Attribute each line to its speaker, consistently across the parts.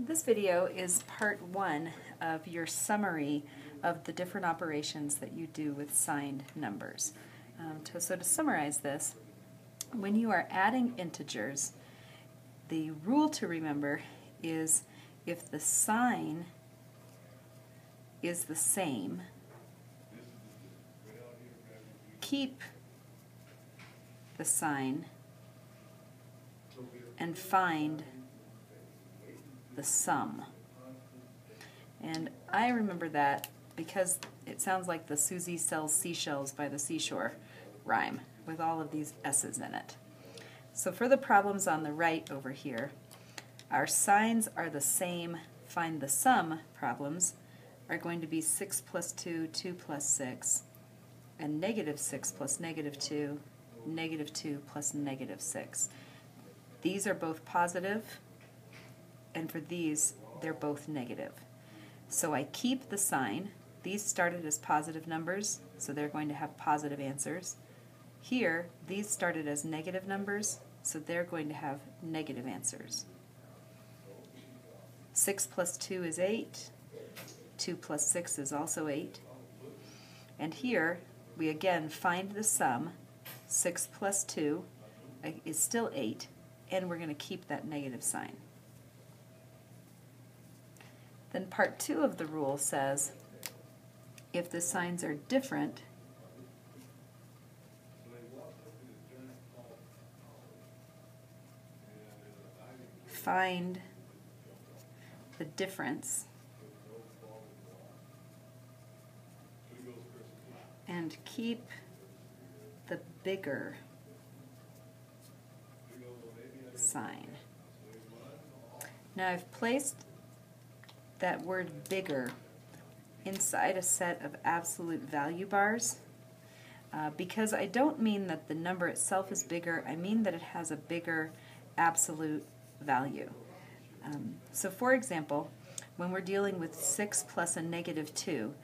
Speaker 1: This video is part one of your summary of the different operations that you do with signed numbers. Um, to, so to summarize this, when you are adding integers, the rule to remember is if the sign is the same, keep the sign and find the sum. And I remember that because it sounds like the Susie sells seashells by the seashore rhyme with all of these S's in it. So for the problems on the right over here, our signs are the same find the sum problems are going to be 6 plus 2, 2 plus 6, and negative 6 plus negative 2, negative 2 plus negative 6. These are both positive, and for these, they're both negative. So I keep the sign. These started as positive numbers, so they're going to have positive answers. Here, these started as negative numbers, so they're going to have negative answers. 6 plus 2 is 8. 2 plus 6 is also 8. And here, we again find the sum. 6 plus 2 uh, is still 8 and we're going to keep that negative sign. Then part two of the rule says if the signs are different, find the difference and keep the bigger sign. Now I've placed that word bigger inside a set of absolute value bars uh, because I don't mean that the number itself is bigger, I mean that it has a bigger absolute value. Um, so for example, when we're dealing with 6 plus a negative 2,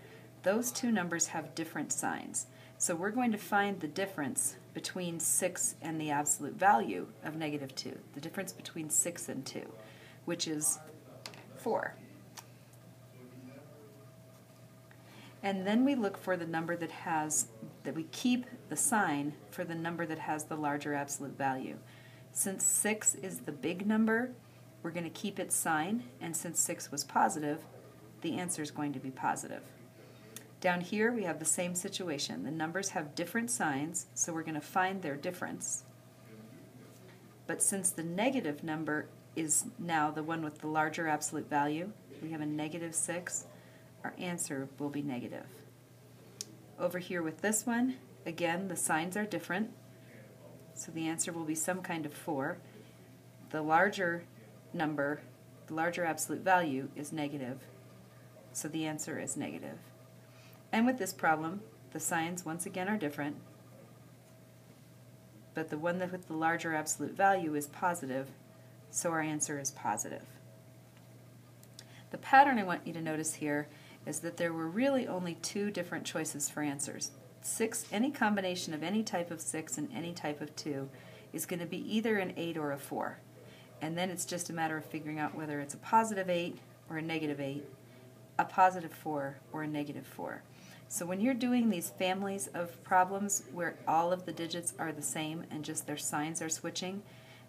Speaker 1: those two numbers have different signs. So we're going to find the difference between 6 and the absolute value of negative 2, the difference between 6 and 2, which is 4. And then we look for the number that has, that we keep the sign for the number that has the larger absolute value. Since 6 is the big number, we're going to keep its sign, and since 6 was positive, the answer is going to be positive. Down here we have the same situation. The numbers have different signs, so we're going to find their difference. But since the negative number is now the one with the larger absolute value, we have a negative 6, our answer will be negative. Over here with this one, again the signs are different, so the answer will be some kind of 4. The larger number, the larger absolute value is negative, so the answer is negative. And with this problem, the signs once again are different, but the one that with the larger absolute value is positive, so our answer is positive. The pattern I want you to notice here is that there were really only two different choices for answers. Six, any combination of any type of six and any type of two is going to be either an eight or a four. And then it's just a matter of figuring out whether it's a positive eight or a negative eight, a positive four or a negative four. So when you're doing these families of problems where all of the digits are the same and just their signs are switching,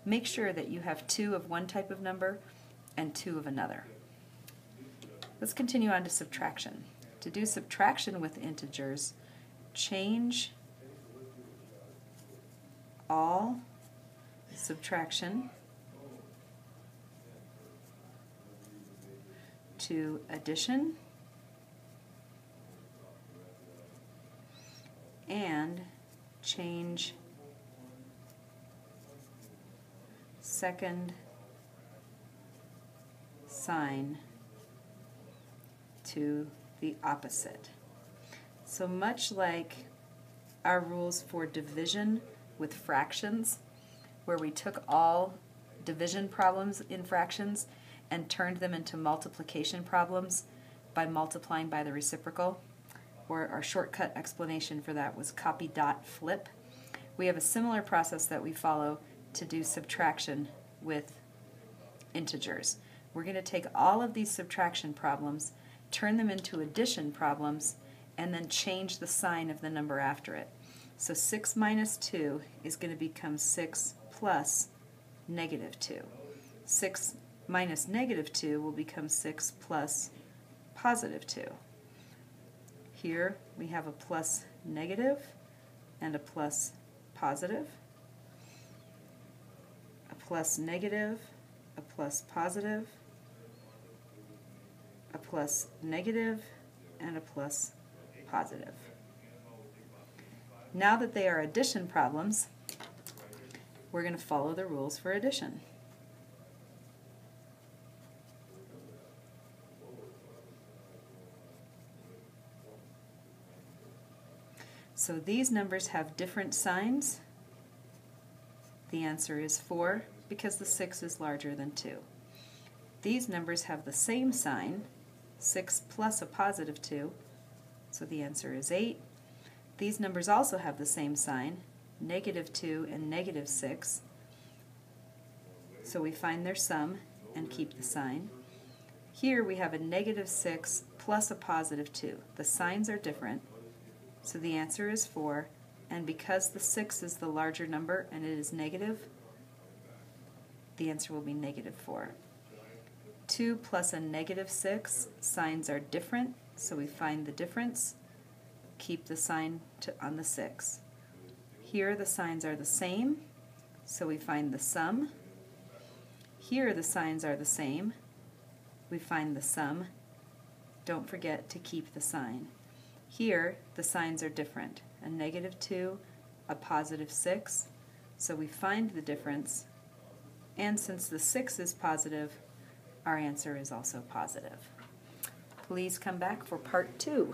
Speaker 1: make sure that you have two of one type of number and two of another. Let's continue on to subtraction. To do subtraction with integers, change all subtraction to addition and change second sign to the opposite. So much like our rules for division with fractions, where we took all division problems in fractions and turned them into multiplication problems by multiplying by the reciprocal, or our shortcut explanation for that was copy dot flip. We have a similar process that we follow to do subtraction with integers. we're going to take all of these subtraction problems, turn them into addition problems, and then change the sign of the number after it. So 6 minus 2 is going to become 6 plus negative 2. 6 minus negative 2 will become 6 plus positive 2. Here we have a plus negative and a plus positive, a plus negative, a plus positive, a plus negative, and a plus positive. Now that they are addition problems, we're going to follow the rules for addition. So these numbers have different signs. The answer is 4 because the 6 is larger than 2. These numbers have the same sign, 6 plus a positive 2, so the answer is 8. These numbers also have the same sign, negative 2 and negative 6, so we find their sum and keep the sign. Here we have a negative 6 plus a positive 2. The signs are different, so the answer is 4, and because the 6 is the larger number and it is negative, the answer will be negative 4. 2 plus a negative 6, signs are different, so we find the difference, keep the sign to, on the 6. Here the signs are the same, so we find the sum. Here the signs are the same, we find the sum. Don't forget to keep the sign. Here the signs are different, a negative 2, a positive 6, so we find the difference, and since the 6 is positive, our answer is also positive. Please come back for part 2.